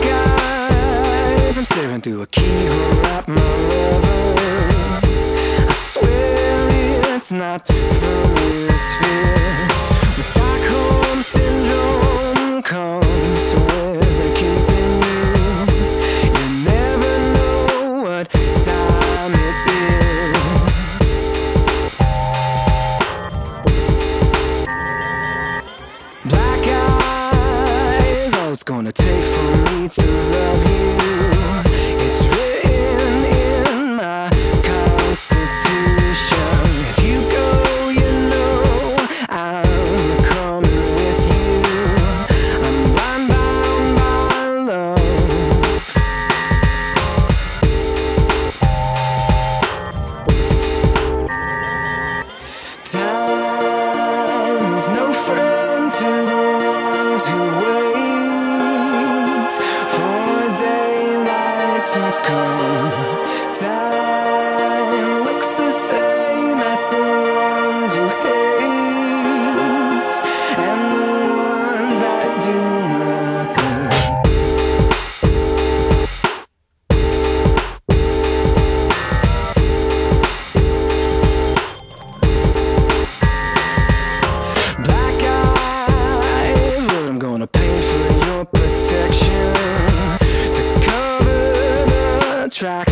black eye If I'm staring through a keyhole at my lover. I swear it's not to track.